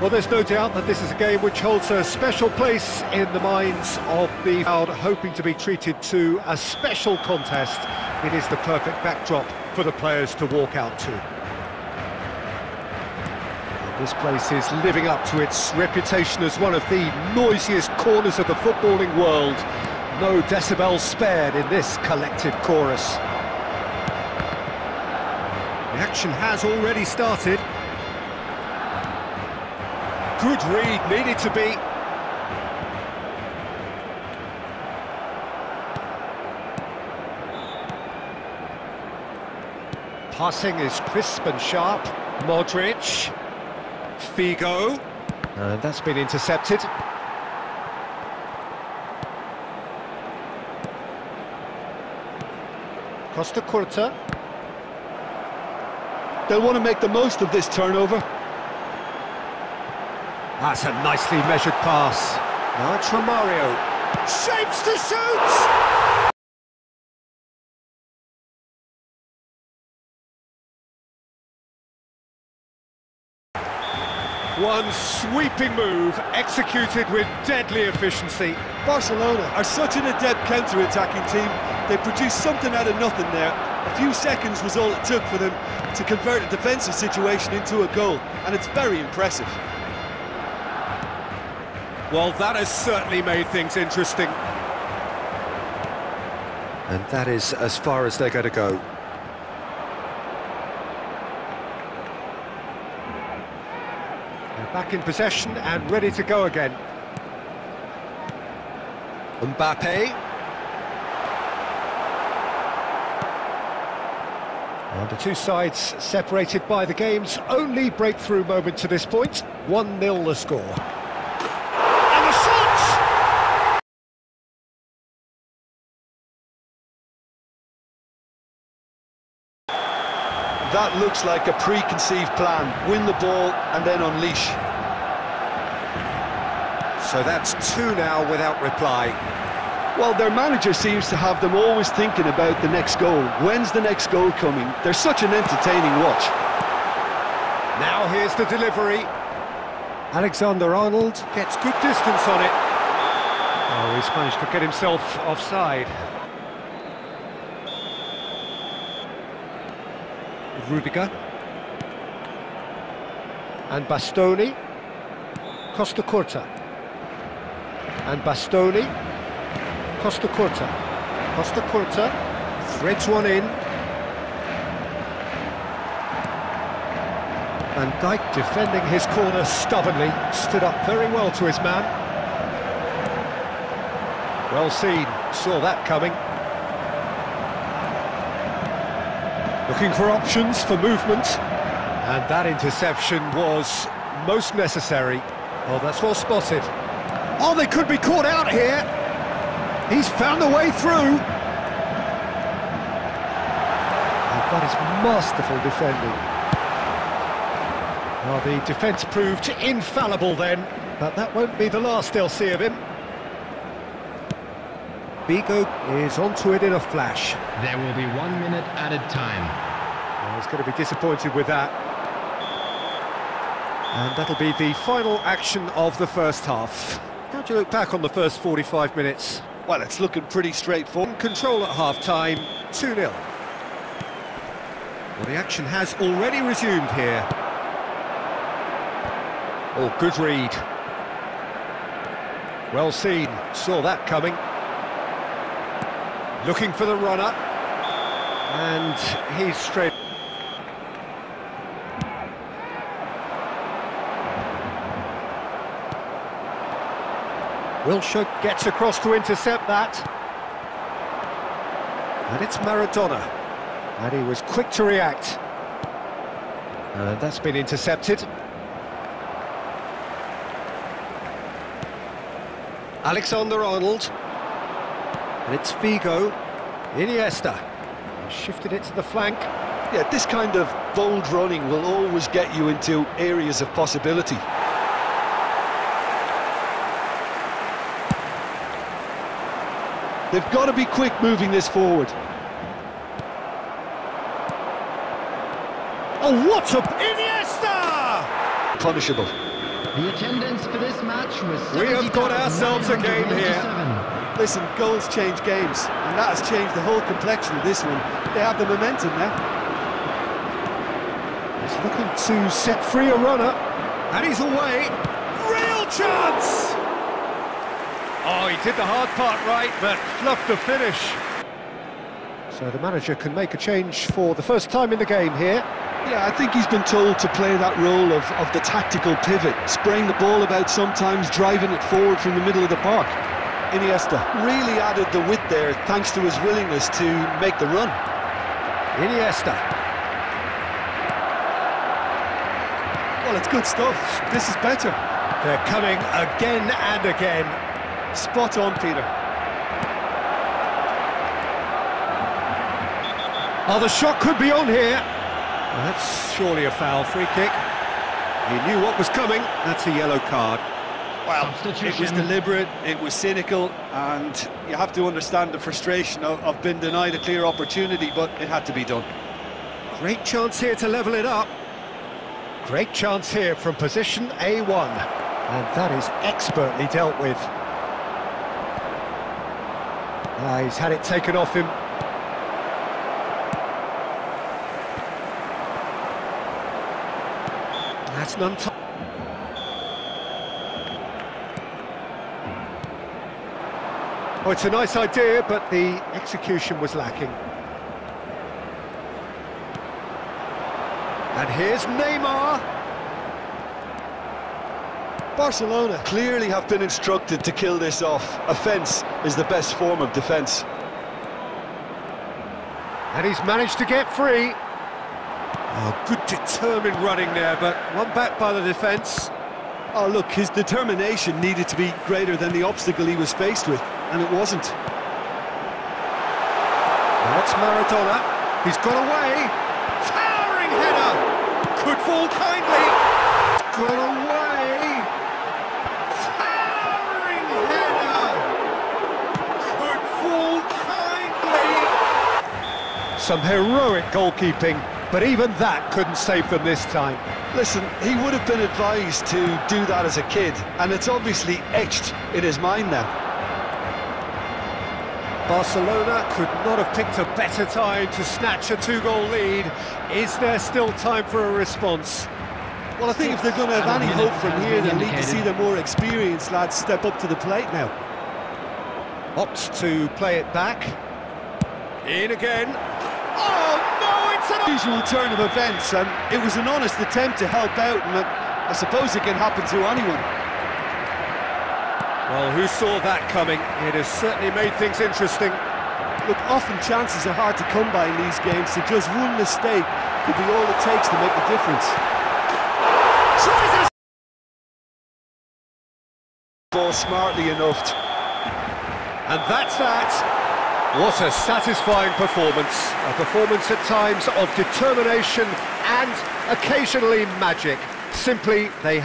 Well, there's no doubt that this is a game which holds a special place in the minds of the crowd, hoping to be treated to a special contest. It is the perfect backdrop for the players to walk out to. This place is living up to its reputation as one of the noisiest corners of the footballing world. No decibels spared in this collective chorus. The action has already started. Good read, needed to be. Passing is crisp and sharp. Modric. Figo. And that's been intercepted. Costacurta. They'll want to make the most of this turnover. That's a nicely measured pass. Now it's Romario. Shapes to shoot! One sweeping move, executed with deadly efficiency. Barcelona are such an adept counter-attacking team. They produced something out of nothing there. A few seconds was all it took for them to convert a defensive situation into a goal, and it's very impressive. Well, that has certainly made things interesting. And that is as far as they're going to go. They're back in possession and ready to go again. Mbappe. And the two sides separated by the game's only breakthrough moment to this point. 1-0 the score. That looks like a preconceived plan. Win the ball and then unleash. So that's two now without reply. Well, their manager seems to have them always thinking about the next goal. When's the next goal coming? They're such an entertaining watch. Now here's the delivery. Alexander Arnold gets good distance on it. Oh, he's managed to get himself offside. Rudiger. And Bastoni. Costacurta. And Bastoni. Costacurta. Costa Corta threads one in. Van Dijk, defending his corner stubbornly, stood up very well to his man. Well seen, saw that coming. Looking for options for movement. And that interception was most necessary. Oh, that's well spotted. Oh, they could be caught out here. He's found a way through. And that is masterful defending. Well, the defence proved infallible then, but that won't be the last they'll see of him. Figo is onto it in a flash. There will be one minute added time. Well, he's going to be disappointed with that. And that'll be the final action of the first half. How do you look back on the first 45 minutes? Well, it's looking pretty straightforward. Control at half-time, 2-0. Well, the action has already resumed here. Oh, good read. Well seen, saw that coming. Looking for the runner. And he's straight. Wilshere gets across to intercept that. And it's Maradona. And he was quick to react. And that's been intercepted. Alexander Arnold. And it's Figo. Iniesta. Shifted it to the flank. Yeah, this kind of bold running will always get you into areas of possibility. They've got to be quick moving this forward. Oh, what a... Iniesta! Punishable. The attendance for this match was We have got ourselves a game here. 70,987. Listen, goals change games, and that has changed the whole complexion of this one. They have the momentum now. He's looking to set free a runner, and he's away. Real chance! Oh, he did the hard part right, but fluffed the finish. So the manager can make a change for the first time in the game here. Yeah, I think he's been told to play that role of, of the tactical pivot, spraying the ball about sometimes, driving it forward from the middle of the park. Iniesta really added the width there thanks to his willingness to make the run. Iniesta. Well, it's good stuff. This is better. They're coming again and again. Spot on, Peter. Oh, the shot could be on here. Well, that's surely a foul free kick. He knew what was coming. That's a yellow card. Well, it was deliberate, it was cynical, and you have to understand the frustration of, of being denied a clear opportunity, but it had to be done. Great chance here to level it up. Great chance here from position A1. And that is expertly dealt with. Ah, he's had it taken off him. That's none. Oh, it's a nice idea, but the execution was lacking. And here's Neymar. Barcelona clearly have been instructed to kill this off. Offence is the best form of defence. And he's managed to get free. Oh, good determined running there, but one back by the defence. Oh, look, his determination needed to be greater than the obstacle he was faced with, and it wasn't. That's Maradona. He's got away. Towering header. Could fall kindly. Got away. Towering header. Could fall kindly. Some heroic goalkeeping, but even that couldn't save them this time. Listen, he would have been advised to do that as a kid, and it's obviously etched in his mind now. Barcelona could not have picked a better time to snatch a two-goal lead. Is there still time for a response? Well, I think if they're going to have any hope from here, they'll need to see the more experienced lads step up to the plate now. Opts to play it back. In again. Oh, no, it's an... Usual turn of events, and it was an honest attempt to help out, and I suppose it can happen to anyone. Well, who saw that coming? It has certainly made things interesting. Look, often chances are hard to come by in these games, so just one mistake could be all it takes to make the difference. Ball smartly enough. And that's that. What a satisfying performance. A performance at times of determination and occasionally magic. Simply, they